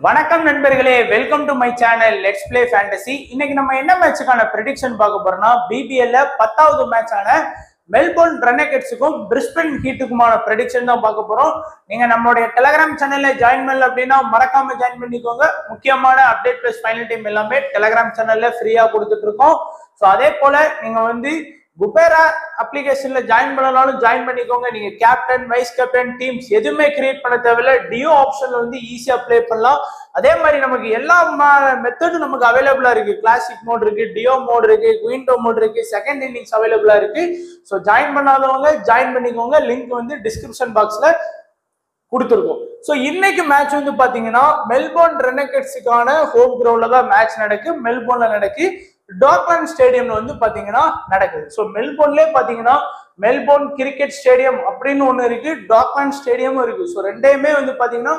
வணக்கம் நண்பர்களே welcome to my channel let's play fantasy இன்னைக்கு நம்ம என்ன மேட்சுக்கான ப்ரெடிக்ஷன் பார்க்க போறோம்னா பிபிஎல்ல பத்தாவது மேட்சான மெல்போர்ன் ரெனகெட்ஸுக்கும் பிரிஸ்பன் ஹீட்டுக்குமான ப்ரெடிக்ஷன் தான் பார்க்க போறோம். நீங்க நம்மளுடைய டெலகிராம் சேனல்ல ஜாயின் பண்ணல அப்படின்னா மறக்காம ஜாயின் பண்ணிக்கோங்க. முக்கியமான அப்டேட் பிளஸ் ஃபைனல் டைம் எல்லாமே டெலகிராம் சேனல்ல ஃப்ரீயா கொடுத்துட்டு இருக்கோம். ஸோ அதே போல நீங்க வந்து குபேரா அப்ளிகேஷன்ல ஜாயின் பண்ணனாலும் ஜாயின் பண்ணிக்கோங்க. நீங்க கேப்டன் வைஸ் கேப்டன் டீம்ஸ் எதுவுமே கிரியேட் பண்ண தேவையில்ல. டியோ ஆப்ஷன்ல வந்து ஈஸியா ப்ளே பண்ணலாம். அதே மாதிரி நமக்கு எல்லா மெத்தடும் நமக்கு அவைலபிளா இருக்கு. கிளாசிக் மோட் இருக்கு டியோ மோட் இருக்கு குயின்டோ மோட் இருக்கு செகண்ட் இன்னிங்ஸ் அவைலபிளா இருக்கு. ஸோ ஜாயின் பண்ணாதவங்க ஜாயின் பண்ணிக்கோங்க. லிங்க் வந்து டிஸ்கிரிப்ஷன் பாக்ஸ்ல கொடுத்துருக்கோம். ஸோ இன்னைக்கு மேட்ச் வந்து பாத்தீங்கன்னா மெல்போர்ன் ரெனகெட்ஸுக்கான ஹோம் கிரவுண்ட்ல தான் மேட்ச் நடக்கு. மெல்போர்ன்ல நடக்கு. டாக்லாண்ட் ஸ்டேடியம்ல வந்து பாத்தீங்கன்னா நடக்குது. ஸோ மெல்போர்ன்லேயே பாத்தீங்கன்னா மெல்போர்ன் கிரிக்கெட் ஸ்டேடியம் அப்படின்னு ஒன்று இருக்கு. டாக்லாண்ட் ஸ்டேடியமும் இருக்கு. ஸோ ரெண்டையுமே வந்து பாத்தீங்கன்னா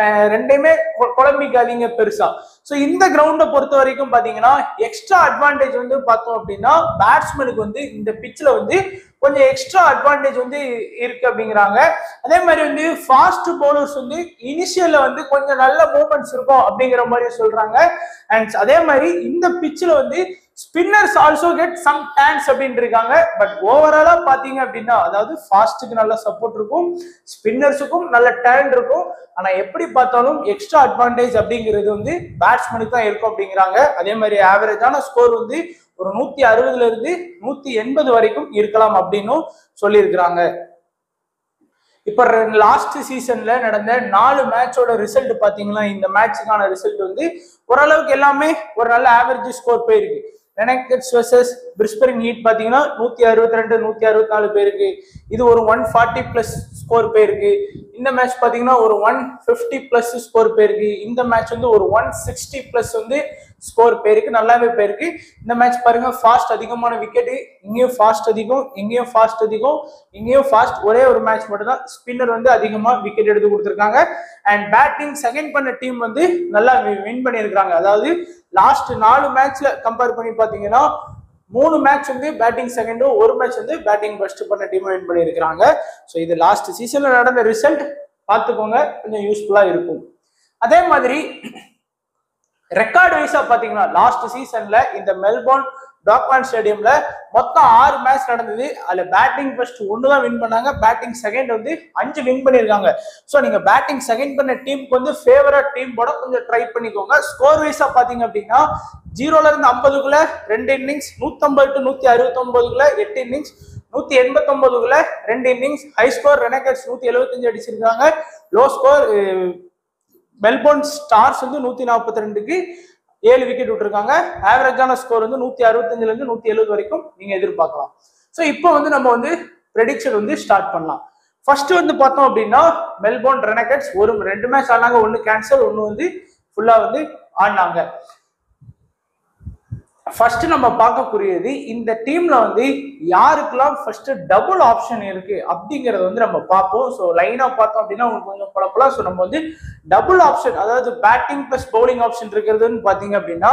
ரெண்டையுமே கொ- குழம்பிக்காதீங்க பெருசா. ஸோ இந்த கிரவுண்டை பொறுத்த வரைக்கும் பாத்தீங்கன்னா எக்ஸ்ட்ரா அட்வான்டேஜ் வந்து பார்த்தோம் அப்படின்னா பேட்ஸ்மேனுக்கு வந்து இந்த பிச்சில் வந்து கொஞ்சம் எக்ஸ்ட்ரா அட்வான்டேஜ் வந்து இருக்கு அப்படிங்கிறாங்க. அதே மாதிரி வந்து ஃபாஸ்ட் பவுலர்ஸ் வந்து இனிஷியல்ல வந்து கொஞ்சம் நல்ல மூமெண்ட்ஸ் இருக்கும் அப்படிங்கிற மாதிரி சொல்றாங்க. அண்ட் அதே மாதிரி இந்த பிச்சில் வந்து spinners also get some turns அப்படின்னு இருக்காங்க பட் ஓவராலா பாத்தீங்க அப்படின்னா அதாவது ஃபாஸ்ட்டுக்கு நல்ல சப்போர்ட் இருக்கும் ஸ்பின்னர்ஸுக்கும் நல்ல டேலண்ட் இருக்கும். ஆனா எப்படி பார்த்தாலும் எக்ஸ்ட்ரா அட்வான்டேஜ் அப்படிங்கிறது வந்து பேட்ஸ்மேனுக்கு தான் இருக்கும் அப்படிங்கிறாங்க. அதே மாதிரி ஆவரேஜான ஸ்கோர் வந்து ஒரு நூத்தி அறுபதுல இருந்து நூத்தி எண்பது வரைக்கும் இருக்கலாம் அப்படின்னும் சொல்லியிருக்கிறாங்க. இப்ப லாஸ்ட் சீசன்ல நடந்த நாலு மேட்சோட ரிசல்ட் பாத்தீங்கன்னா இந்த மேட்சுக்கான ரிசல்ட் வந்து ஓரளவுக்கு எல்லாமே ஒரு நல்ல ஆவரேஜ் ஸ்கோர் போயிருக்கு. ரெனக்கெட்ஸ் வர்சஸ் பிரிஸ்பரிங் ஹீட் பார்த்தீங்கன்னா நூத்தி அறுபத்தி ரெண்டு நூத்தி அறுபத்தி நாலு பேருக்கு. இது ஒரு ஒன் ஃபார்ட்டி பிளஸ் ஸ்கோர் போயிருக்கு இந்த மேட்ச் பார்த்தீங்கன்னா ஒரு ஒன் ஃபிஃப்டி பிளஸ் ஸ்கோர் போயிருக்கு இந்த மேட்ச் வந்து ஒரு ஒன் சிக்ஸ்டி பிளஸ் வந்து ஸ்கோர் போயிருக்கு நல்லாவே போயிருக்கு இந்த மேட்ச் பாருங்க ஃபாஸ்ட் அதிகமான விக்கெட்டு இங்கேயும் ஃபாஸ்ட் அதிகம் இங்கேயும் ஃபாஸ்ட் அதிகம் இங்கேயும் ஃபாஸ்ட் ஒரே ஒரு மேட்ச் மட்டும் தான் ஸ்பின்னர் வந்து அதிகமாக விக்கெட் எடுத்து கொடுத்துருக்காங்க. அண்ட் பேட்டிங் செகண்ட் பண்ண டீம் வந்து நல்லா வின் பண்ணியிருக்கிறாங்க. அதாவது லாஸ்ட் நாலு மேட்ச்ல கம்பேர் பண்ணி பார்த்தீங்கன்னா மூணு மேட்ச் வந்து பேட்டிங் செகண்டும் ஒரு மேட்ச் வந்து பேட்டிங் ஃபர்ஸ்ட் பண்ண டீம் வின் பண்ணியிருக்கிறாங்க. ஸோ இது லாஸ்ட் சீசன்ல நடந்த ரிசல்ட் பார்த்துக்கோங்க. கொஞ்சம் யூஸ்ஃபுல்லாக இருக்கும். அதே மாதிரி ரெக்கார்டு வைஸா பாத்தீங்கன்னா லாஸ்ட் சீசன்ல இந்த மெல்போர்ன் டாக்மேன் ஸ்டேடியம்ல மொத்தம் ஆறு மேட்ச் நடந்தது. அதுல பேட்டிங் ஃபர்ஸ்ட் ஒன்று தான் வின் பண்ணாங்க. பேட்டிங் செகண்ட் வந்து அஞ்சு வின் பண்ணியிருக்காங்க. ஸோ நீங்க பேட்டிங் செகண்ட் பண்ண டீமுக்கு வந்து ஃபேவரட் டீம் போட கொஞ்சம் ட்ரை பண்ணிக்கோங்க. ஸ்கோர் வைஸா பாத்தீங்க அப்படின்னா ஜீரோல இருந்து ஐம்பதுக்குள்ள ரெண்டு இன்னிங்ஸ் நூத்தம்பது டு நூத்தி அறுபத்தொன்பதுக்குள்ள எட்டு இன்னிங்ஸ் நூத்தி எண்பத்தொன்பதுக்குள்ள ரெண்டு இன்னிங்ஸ் ஹை ஸ்கோர் ரெனகட்ஸ் நூத்தி எழுபத்தஞ்சு அடிச்சிருக்காங்க. லோ ஸ்கோர் மெல்போர்ன் ஸ்டார்ஸ் வந்து நூற்றி நாற்பத்தி ரெண்டுக்கு ஏழு விக்கெட் விட்டுருக்காங்க. ஆவரேஜான ஸ்கோர் வந்து நூற்றி அறுபத்தஞ்சிலேருந்து நூற்றி எழுபது வரைக்கும் நீங்கள் எதிர்பார்க்கலாம். ஸோ இப்போ வந்து நம்ம வந்து ப்ரெடிக்ஷன் வந்து ஸ்டார்ட் பண்ணலாம். ஃபர்ஸ்ட் வந்து பார்த்தோம் அப்படின்னா மெல்போர்ன் ரெனகட்ஸ் ஒரு ரெண்டு மேட்ச் ஆனாங்க ஒன்று கேன்சல் ஒன்று வந்து ஃபுல்லாக வந்து ஆடினாங்க. ஃபர்ஸ்ட் நம்ம பார்க்கக்கூடியது இந்த டீம்ல வந்து யாருக்கெல்லாம் ஃபர்ஸ்ட் டபுள் ஆப்ஷன் இருக்கு அப்படிங்கறத வந்து நம்ம பார்ப்போம். ஸோ லைனா பார்த்தோம் அப்படின்னா உங்களுக்கு கொஞ்சம் குழப்பலாம் ஸோ நம்ம வந்து டபுள் ஆப்ஷன் அதாவது பேட்டிங் பிளஸ் பவுலிங் ஆப்ஷன் இருக்கிறதுன்னு பாத்தீங்க அப்படின்னா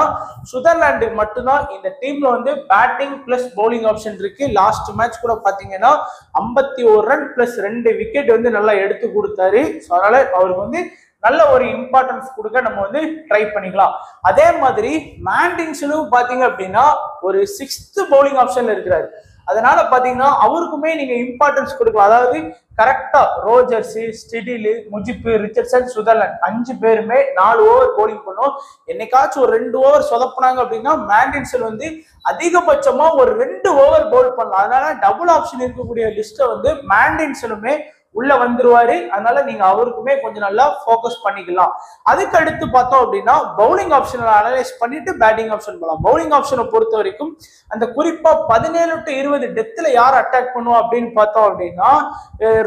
சுதர்லாந்து மட்டும்தான் இந்த டீம்ல வந்து பேட்டிங் பிளஸ் பவுலிங் ஆப்ஷன் இருக்கு. லாஸ்ட் மேட்ச் கூட பாத்தீங்கன்னா ஐம்பத்தி ஒரு ரன் பிளஸ் ரெண்டு விக்கெட் வந்து நல்லா எடுத்து கொடுத்தாரு. ஸோ அதனால அவருக்கு வந்து நல்ல ஒரு இம்பார்ட்டன்ஸ் கொடுக்க நம்ம வந்து ட்ரை பண்ணிக்கலாம். அதே மாதிரி மேண்டிங்ஸ்லும் பார்த்தீங்க அப்படின்னா ஒரு சிக்ஸ்த் பவுலிங் ஆப்ஷன்ல இருக்கிறாரு. அதனால பாத்தீங்கன்னா அவருக்குமே நீங்க இம்பார்ட்டன்ஸ் கொடுக்கலாம். அதாவது கரெக்டா ரோஜர்ஸ் ஸ்டிடிலு முஜிப்பு ரிச்சர்ட்சன் சுதர்லாண்ட் அஞ்சு பேருமே நாலு ஓவர் போலிங் பண்ணும். என்னைக்காச்சும் ஒரு ரெண்டு ஓவர் சொதப்புனாங்க அப்படின்னா மேண்டின்சல் வந்து அதிகபட்சமா ஒரு ரெண்டு ஓவர் போல் பண்ணலாம். அதனால டபுள் ஆப்ஷன் இருக்கக்கூடிய லிஸ்ட்டை வந்து மேண்டின்சலுமே உள்ள வந்துருவாரு. அதனால நீங்க அவருக்குமே கொஞ்சம் நல்லா ஃபோக்கஸ் பண்ணிக்கலாம். அதுக்கு அடுத்து பார்த்தோம் அப்படின்னா பவுலிங் ஆப்ஷனை அனலைஸ் பண்ணிட்டு பேட்டிங் ஆப்ஷன் போகலாம் பவுலிங் ஆப்ஷனை பொறுத்த வரைக்கும் அந்த குறிப்பா பதினேழு டு இருபது டெத்தில் யார் அட்டாக் பண்ணுவோம் அப்படின்னு பார்த்தோம் அப்படின்னா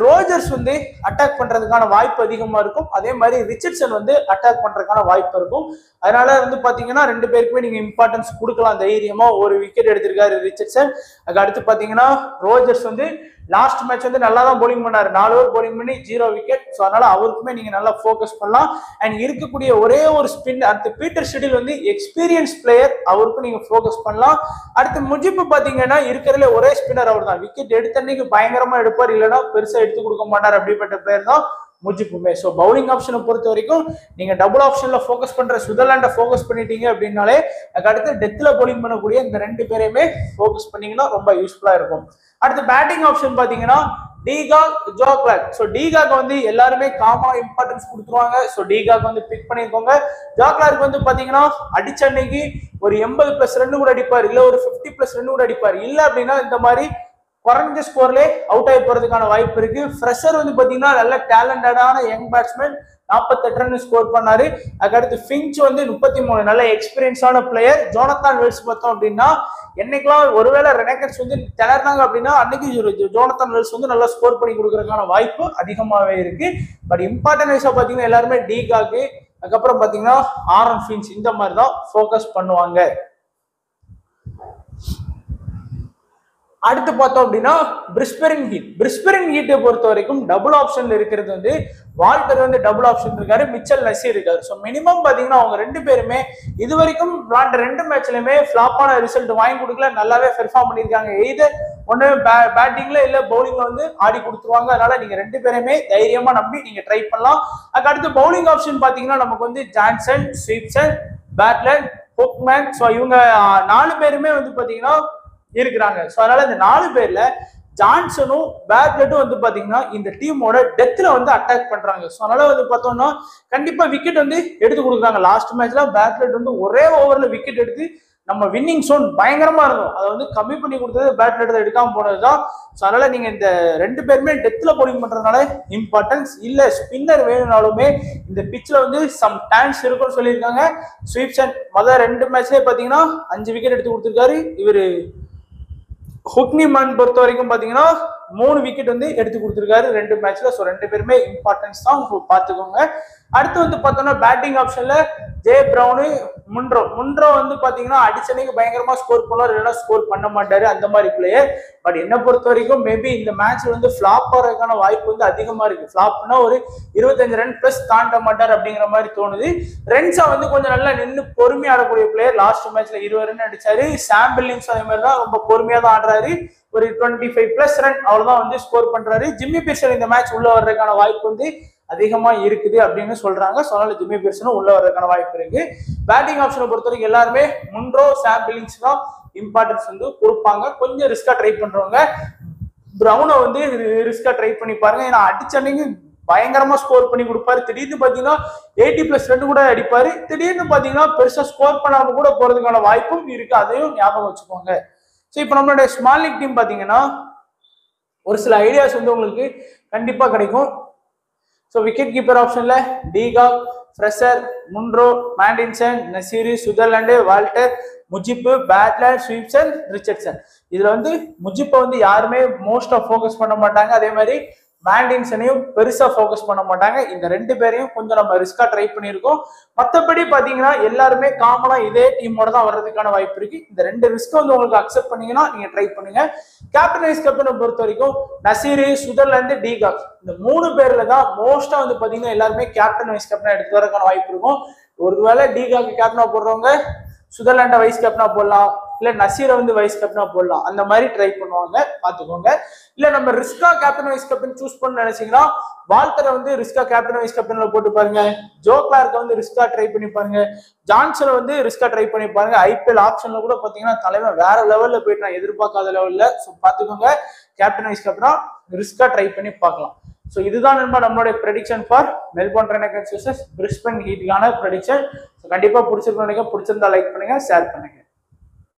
ரோஜர்ஸ் வந்து அட்டாக் பண்றதுக்கான வாய்ப்பு அதிகமா இருக்கும். அதே மாதிரி ரிச்சர்ட்சன் வந்து அட்டாக் பண்றதுக்கான வாய்ப்பு இருக்கும். அதனால வந்து பாத்தீங்கன்னா ரெண்டு பேருக்குமே நீங்க இம்பார்ட்டன்ஸ் கொடுக்கலாம். தைரியமா ஒரு விக்கெட் எடுத்திருக்காரு ரிச்சர்ட்சன். அதுக்கு அடுத்து பாத்தீங்கன்னா ரோஜர்ஸ் வந்து லாஸ்ட் மேட்ச் வந்து நல்லா தான் போலிங் பண்ணாரு. நாலு ஓவர் போலிங் பண்ணி ஜீரோ விக்கெட் ஸோ அதனால அவருக்குமே நீங்க நல்லா ஃபோக்கஸ் பண்ணலாம். அண்ட் இருக்கக்கூடிய ஒரே ஒரு ஸ்பின் அடுத்து பீட்டர் ஷெடில் வந்து எக்ஸ்பீரியன்ஸ் பிளேயர் அவருக்கும் நீங்க ஃபோக்கஸ் பண்ணலாம். அடுத்து முஜிப்பு பாத்தீங்கன்னா இருக்கிறதுல ஒரே ஸ்பின்னர் அவர் தான் விக்கெட் எடுத்த அன்னைக்கு பயங்கரமா எடுப்பார். இல்லைன்னா பெருசா எடுத்து கொடுக்க மாட்டார் அப்படிப்பட்ட பிளேயர் தான். முஜிப்புமே ஸோ பவுலிங் ஆப்ஷனை பொறுத்த வரைக்கும் நீங்கள் டபுள் ஆப்ஷனில் ஃபோக்கஸ் பண்ணுற சுதர்லாண்டை ஃபோக்கஸ் பண்ணிட்டீங்க அப்படின்னாலே அதுக்கடுத்து டெத்தில் பவுலிங் பண்ணக்கூடிய இந்த ரெண்டு பேரையுமே ஃபோக்கஸ் பண்ணிங்கன்னா ரொம்ப யூஸ்ஃபுல்லாக இருக்கும். அடுத்து பேட்டிங் ஆப்ஷன் பார்த்தீங்கன்னா de Kock Joe Clarke so de Kock வந்து எல்லாருமே காமனாக இம்பார்ட்டன்ஸ் கொடுத்துருவாங்க. ஸோ டீகாக் வந்து பிக் பண்ணியிருக்கோங்க. ஜோக்லாக் வந்து பார்த்தீங்கன்னா அடிச்ச அன்னைக்கு ஒரு எண்பது பிளஸ் ரெண்டு கூட அடிப்பார். இல்லை ஒரு 50 பிளஸ் ரெண்டு கூட அடிப்பார். இல்லை அப்படின்னா இந்த மாதிரி குறைஞ்ச ஸ்கோர்லேயே அவுட் ஆகி போறதுக்கான வாய்ப்பு இருக்கு. ஃப்ரெஷர் வந்து பாத்தீங்கன்னா நல்ல டேலண்டடான யங் பேட்ஸ்மேன் நாற்பத்தெட்டு ரன் ஸ்கோர் பண்ணாரு. அதுக்கடுத்து ஃபிஞ்ச் வந்து முப்பத்தி மூணு நல்ல எக்ஸ்பீரியன்ஸான பிளேயர் ஜோனத்தான் வெல்ஸ் பார்த்தோம் அப்படின்னா என்னைக்கெல்லாம் ஒருவேளை ரெனக்கட்ஸ் வந்து திணறாங்க அப்படின்னா அன்னைக்கு ஜோனத்தான் வெல்ஸ் வந்து நல்லா ஸ்கோர் பண்ணி கொடுக்கறதுக்கான வாய்ப்பு அதிகமாகவே இருக்கு. பட் இம்பார்ட்டன்ட் வயசாக பார்த்தீங்கன்னா எல்லாருமே டீகாக்கு அதுக்கப்புறம் பார்த்தீங்கன்னா ஆரன் ஃபின்ஸ் இந்த மாதிரி தான் ஃபோக்கஸ் பண்ணுவாங்க. அடுத்து பார்த்தோம் அப்படின்னா பிரிஸ்பெரின் ஹீட் பிரிஸ்பெரின் ஹீட்டை பொறுத்த வரைக்கும் டபுள் ஆப்ஷன்ல இருக்கிறது வந்து வால்டர் வந்து டபுள் ஆப்ஷன் இருக்காரு மிச்சல் நசி இருக்காரு. ஸோ மினிமம் பார்த்தீங்கன்னா அவங்க ரெண்டு பேருமே இது வரைக்கும் விளாண்ட ரெண்டு மேட்ச்லயுமே ஃபிளாப்பான ரிசல்ட் வாங்கி கொடுக்கல. நல்லாவே பெர்ஃபார்ம் பண்ணியிருக்காங்க. எய்து ஒன்று பேட்டிங்ல இல்ல பவுலிங்ல வந்து ஆடி கொடுத்துருவாங்க. அதனால நீங்க ரெண்டு பேருமே தைரியமா நம்பி நீங்க ட்ரை பண்ணலாம். அதுக்கு அடுத்து பவுலிங் ஆப்ஷன் பாத்தீங்கன்னா நமக்கு வந்து ஜான்சன் ஸ்வீப்சன் பேட்லன் ஹுக்மேன் ஸோ இவங்க நாலு பேருமே வந்து பாத்தீங்கன்னா இருக்கிறாங்க. ஸோ அதனால இந்த நாலு பேர்ல ஜான்சனும் பேட்லெட்டும் வந்து பாத்தீங்கன்னா இந்த டீமோட டெத்ல வந்து அட்டாக் பண்றாங்க. ஸோ அதனால வந்து பார்த்தோம்னா கண்டிப்பா விக்கெட் வந்து எடுத்து கொடுக்குறாங்க. லாஸ்ட் மேட்ச்ல பேட்லெட் வந்து ஒரே ஓவர்ல விக்கெட் எடுத்து நம்ம வின்னிங் சோன் பயங்கரமா இருக்கும். அதை வந்து கம்மி பண்ணி கொடுத்தது பேட்லெட் எடுக்காம போனதுதான் ஸோ அதனால நீங்க இந்த ரெண்டு பேருமே டெத்ல போலிங் பண்றதுனால இம்பார்ட்டன்ஸ் இல்ல. ஸ்பின்னர் வேணும்னாலுமே இந்த பிச்சில் வந்து சம் டான்ஸ் இருக்கும்னு சொல்லியிருக்காங்க. ஸ்வீப்சன் முதல் ரெண்டு மேட்ச்லேயே பார்த்தீங்கன்னா அஞ்சு விக்கெட் எடுத்து கொடுத்துருக்காரு. இவர் ஹுக்னி மன் பொறுத்த வரைக்கும் பாத்தீங்கன்னா மூணு விக்கெட் வந்து எடுத்து கொடுத்துருக்காரு. ரெண்டு மேட்ச்ல ஸோ ரெண்டு பேருமே இம்பார்ட்டன்ஸ் தான் பார்த்துக்கோங்க. அடுத்து வந்து பார்த்தோம்னா பேட்டிங் ஆப்ஷன்ல ஜே பிரவுனு முன்ரோ முன்ரோ வந்து பார்த்தீங்கன்னா அடிச்சனைக்கு பயங்கரமா ஸ்கோர் பண்ணுவார். இல்லைன்னா ஸ்கோர் பண்ண மாட்டாரு. அந்த மாதிரி பிளேயர் பட் என்ன பொறுத்த வரைக்கும் மேபி இந்த மேட்ச் வந்து ஃபிளாப் ஆகிறதுக்கான வாய்ப்பு வந்து அதிகமா இருக்கு. ஃபிளாப்னா ஒரு இருபத்தஞ்சு ரன் பிளஸ் தாண்ட மாட்டார் அப்படிங்கிற மாதிரி தோணுது. ரென்ஸா வந்து கொஞ்சம் நல்லா நின்று பொறுமையா ஆடக்கூடிய பிளேயர் லாஸ்ட் மேட்ச்ல இருபது ரன் அடிச்சாரு. சாம்பிள் அதே மாதிரி தான் ரொம்ப பொறுமையா தான் ஆடுறாரு. ஒரு டுவெண்ட்டி ஃபைவ் பிளஸ் ரன் அவ்வளவுதான் வந்து ஸ்கோர் பண்றாரு. ஜிம்மி பீர்சன் இந்த மேட்ச் உள்ள வர்றதுக்கான வாய்ப்பு வந்து அதிகமா இருக்குது அப்படின்னு சொல்றாங்க. ஸோ ஜிம்மி பீர்சனும் உள்ள வர்றதுக்கான வாய்ப்பு இருக்கு. பேட்டிங் ஆப்ஷனை பொறுத்த வரைக்கும் எல்லாருமே முன்ரோ சாம் பில்லிங்ஸ் தான் இம்பார்ட்டன்ஸ் வந்து கொடுப்பாங்க. கொஞ்சம் ரிஸ்கா ட்ரை பண்றவங்க ப்ரௌனை வந்து ரிஸ்கா ட்ரை பண்ணி பாருங்க. ஏன்னா அடிச்ச பயங்கரமா ஸ்கோர் பண்ணி கொடுப்பாரு. திடீர்னு பாத்தீங்கன்னா எயிட்டி பிளஸ் ரெண்டு கூட அடிப்பாரு. திடீர்னு பாத்தீங்கன்னா பெருசா ஸ்கோர் பண்ணாம கூட போறதுக்கான வாய்ப்பும் இருக்கு. அதையும் ஞாபகம் வச்சுக்கோங்க. ஸோ இப்போ நம்மளுடைய ஸ்மால் லீக் டீம் பார்த்தீங்கன்னா ஒரு சில ஐடியாஸ் வந்து உங்களுக்கு கண்டிப்பாக கிடைக்கும். ஸோ விக்கெட் கீப்பர் ஆப்ஷனில் டீகா ஃப்ரெஷர் முன்ரோ மேண்டின்சன் நசீரி Switzerland Walter Mujeeb பேட்லர் Swepson Richardson. இதில் வந்து முஜிப்பை வந்து யாருமே மோஸ்டா ஃபோக்கஸ் பண்ண மாட்டாங்க. அதே மாதிரி மேண்டின்சனையும் பெருசா ஃபோக்கஸ் பண்ண மாட்டாங்க. இந்த ரெண்டு பேரையும் கொஞ்சம் நம்ம ரிஸ்கா ட்ரை பண்ணியிருக்கோம். மற்றபடி பாத்தீங்கன்னா எல்லாருமே காமனா இதே டீமோட தான் வர்றதுக்கான வாய்ப்பு இருக்கு. இந்த ரெண்டு ரிஸ்க் வந்து உங்களுக்கு அக்செப்ட் பண்ணீங்கன்னா நீங்க ட்ரை பண்ணுங்க. கேப்டன் வைஸ் கேப்டனை பொறுத்த வரைக்கும் நசீரு சுதர்லேருந்து டீகாக் இந்த மூணு பேர்ல தான் மோஸ்டா வந்து பாத்தீங்கன்னா எல்லாருமே கேப்டன் வைஸ் கேப்டன் எடுத்து வரதுக்கான வாய்ப்பு இருக்கும். ஒருவேளை டீகாக்கு கேப்டனா போடுறவங்க சுதர்லாண்டை வைஸ் கேப்டனா போடலாம். இல்லை நசீரை வந்து வைஸ் கேப்டனாக போடலாம். அந்த மாதிரி ட்ரை பண்ணுவாங்க. பார்த்துக்கோங்க. இல்லை நம்ம ரிஸ்கா கேப்டன் வைஸ் கேப்டன் சூஸ் பண்ண நினைச்சீங்கன்னா வால்டரை வந்து ரிஸ்கா கேப்டன் வைஸ் கேப்டனில் போட்டு பாருங்க. ஜோ கிளார்க்கை வந்து ரிஸ்கா ட்ரை பண்ணி பாருங்க. ஜான்சனை வந்து ரிஸ்கா ட்ரை பண்ணி பாருங்க. ஐபிஎல் ஆப்ஷன்ல கூட பார்த்தீங்கன்னா தலைவன் வேற லெவலில் போயிட்டான் எதிர்பார்க்காத லெவலில் ஸோ பார்த்துக்கோங்க. கேப்டன் வைஸ் கேப்டனா ரிஸ்கா ட்ரை பண்ணி பார்க்கலாம். ஸோ இதுதான் நண்பா நம்மளுடைய prediction for Melbourne Renegades versus Brisbane ஹீட்டுக்கான prediction so கண்டிப்பாக பிடிச்சிருக்கோம் நினைக்க பிடிச்சிருந்தா லைக் பண்ணுங்க ஷேர் பண்ணுங்க.